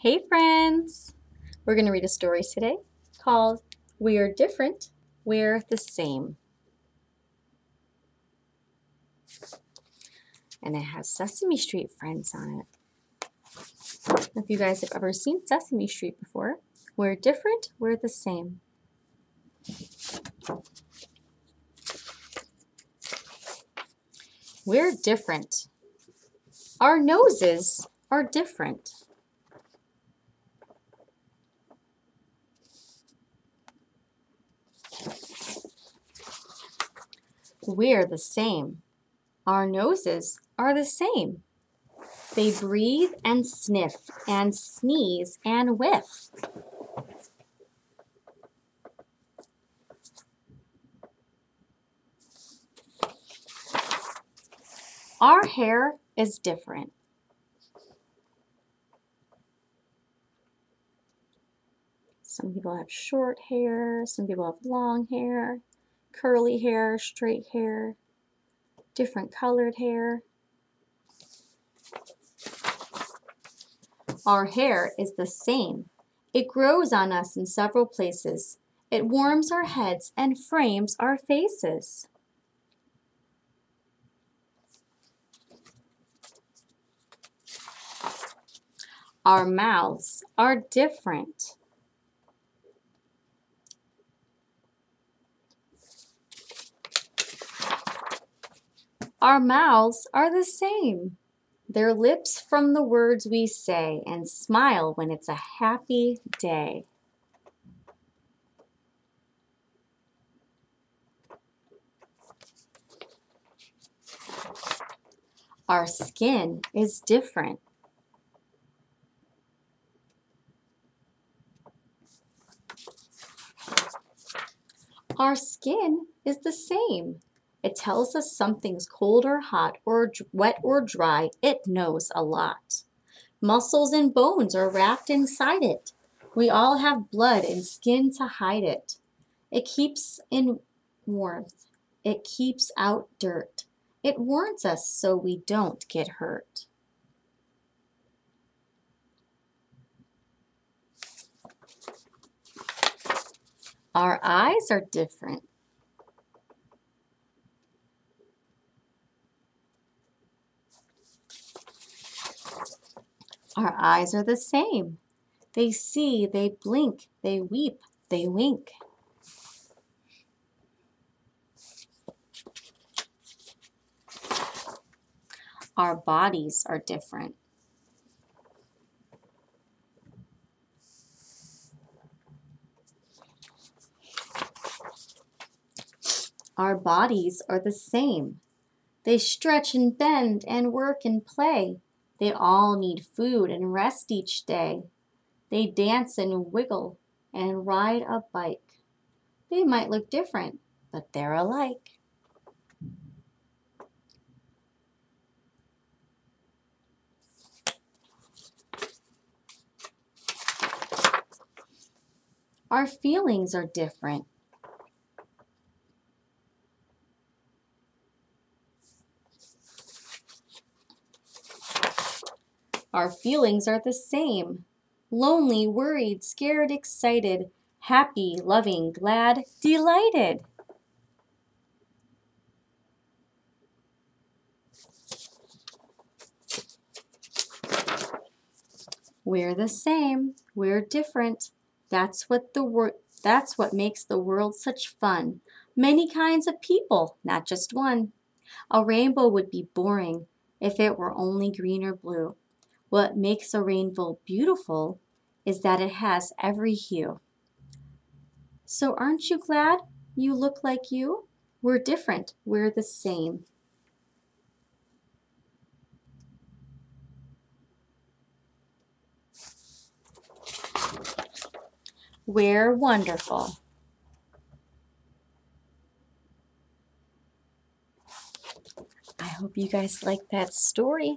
Hey friends! We're going to read a story today called We're Different, We're the Same. And it has Sesame Street friends on it. If you guys have ever seen Sesame Street before, we're different, we're the same. We're different. Our noses are different. We're the same. Our noses are the same. They breathe and sniff and sneeze and whiff. Our hair is different. Some people have short hair, some people have long hair curly hair, straight hair, different colored hair. Our hair is the same. It grows on us in several places. It warms our heads and frames our faces. Our mouths are different. Our mouths are the same. They're lips from the words we say and smile when it's a happy day. Our skin is different. Our skin is the same. It tells us something's cold or hot or wet or dry. It knows a lot. Muscles and bones are wrapped inside it. We all have blood and skin to hide it. It keeps in warmth. It keeps out dirt. It warns us so we don't get hurt. Our eyes are different. Our eyes are the same. They see, they blink, they weep, they wink. Our bodies are different. Our bodies are the same. They stretch and bend and work and play. They all need food and rest each day. They dance and wiggle and ride a bike. They might look different, but they're alike. Our feelings are different. Our feelings are the same. Lonely, worried, scared, excited, happy, loving, glad, delighted. We're the same. We're different. That's what the wor that's what makes the world such fun. Many kinds of people, not just one. A rainbow would be boring if it were only green or blue. What makes a rainbow beautiful is that it has every hue. So aren't you glad you look like you? We're different. We're the same. We're wonderful. I hope you guys like that story.